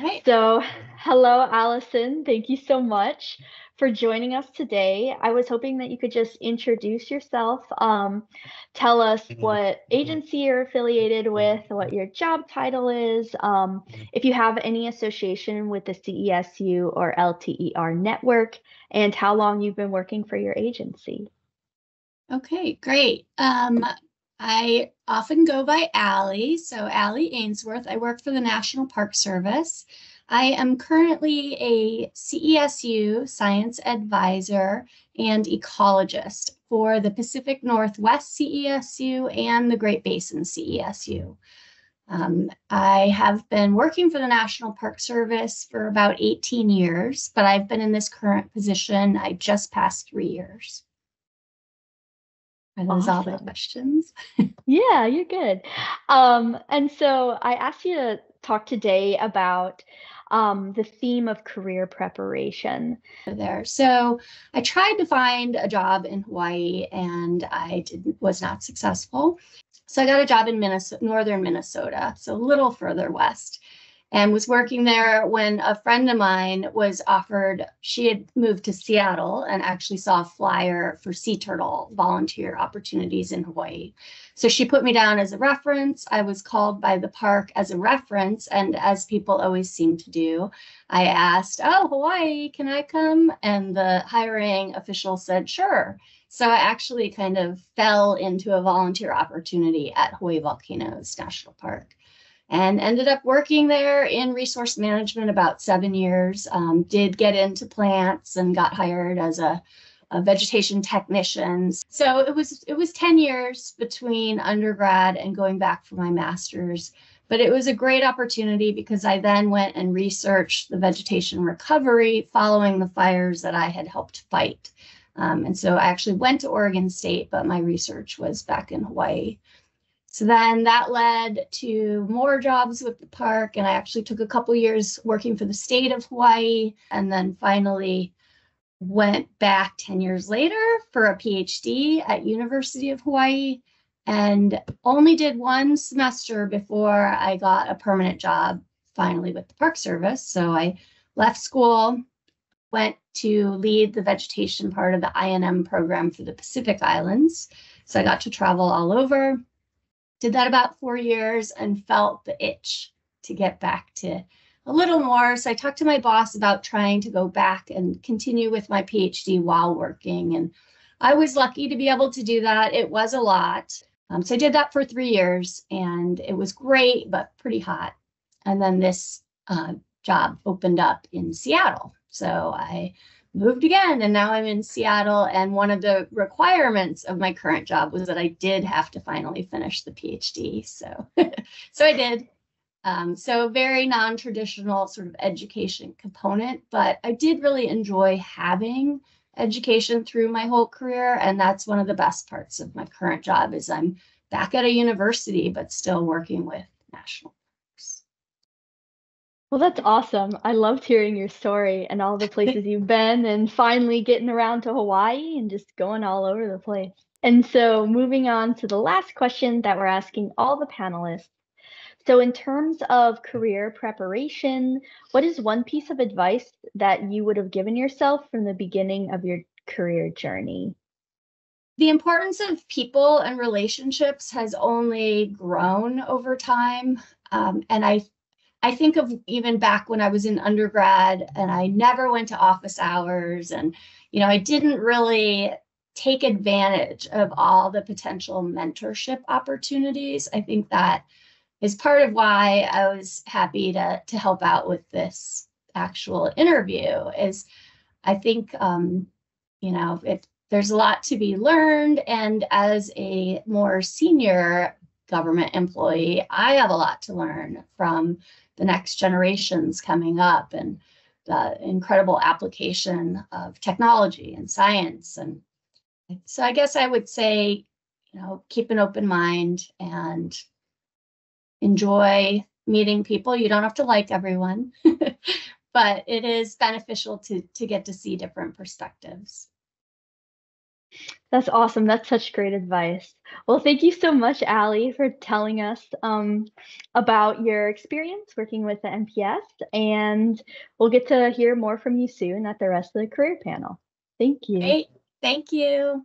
right. So, hello, Alison. Thank you so much for joining us today. I was hoping that you could just introduce yourself, um, tell us Mhm. what Mhm. agency you're affiliated with, what your job title is, um, if you have any association with the CESU or LTER network, and how long you've been working for your agency. Okay, great. Um, I often go by Allie. So, Allie Ainsworth. I work for the National Park Service. I am currently a CESU science advisor and ecologist for the Pacific Northwest CESU and the Great Basin CESU. Um, I have been working for the National Park Service for about 18 years, but I've been in this current position, I just passed three years. Are those all the questions? Yeah, you're good. Um, and so I asked you to talk today about um, the theme of career preparation. there. So I tried to find a job in Hawaii and I did, was not successful. So I got a job in Minnesota, northern Minnesota, so a little further west, and was working there when a friend of mine was offered, she had moved to Seattle and actually saw a flyer for sea turtle volunteer opportunities in Hawaii. So she put me down as a reference. I was called by the park as a reference, and as people always seem to do, I asked, Oh, Hawaii, can I come? And the hiring official said, Sure. So I actually kind of fell into a volunteer opportunity at Hawaii Volcanoes National Park and ended up working there in resource management about seven years. Um, did get into plants and got hired as a, a vegetation technician. So it was it was 10 years between undergrad and going back for my master's but it was a great opportunity because I then went and researched the vegetation recovery following the fires that I had helped fight. Um, and so I actually went to Oregon State, but my research was back in Hawaii. So then that led to more jobs with the park, and I actually took a couple years working for the state of Hawaii, and then finally went back 10 years later for a PhD at University of Hawaii and only did one semester before I got a permanent job finally with the Park Service. So I left school, went to lead the vegetation part of the I&M program for the Pacific Islands. So I got to travel all over. Did that about four years and felt the itch to get back to a little more. So I talked to my boss about trying to go back and continue with my PhD while working. And I was lucky to be able to do that. It was a lot. Um, so I did that for three years and it was great, but pretty hot. And then this uh, job opened up in Seattle. So I moved again and now I'm in Seattle. And one of the requirements of my current job was that I did have to finally finish the PhD. So, so I did. Um, so very non-traditional sort of education component, but I did really enjoy having education through my whole career. And that's one of the best parts of my current job is I'm back at a university, but still working with national parks. Well, that's awesome. I loved hearing your story and all the places you've been and finally getting around to Hawaii and just going all over the place. And so, moving on to the last question that we're asking all the panelists. So, in terms of career preparation, what is one piece of advice that you would have given yourself from the beginning of your career journey? The importance of people and relationships has only grown over time. Um, and I I think of even back when I was in undergrad and I never went to office hours and you know I didn't really take advantage of all the potential mentorship opportunities. I think that is part of why I was happy to to help out with this actual interview is I think um, you know it there's a lot to be learned and as a more senior government employee I have a lot to learn from the next generations coming up and the incredible application of technology and science and so I guess I would say you know keep an open mind and enjoy meeting people. You don't have to like everyone, but it is beneficial to to get to see different perspectives. That's awesome. That's such great advice. Well, thank you so much, Allie, for telling us um, about your experience working with the NPS. And we'll get to hear more from you soon at the rest of the career panel. Thank you. Great. Thank you.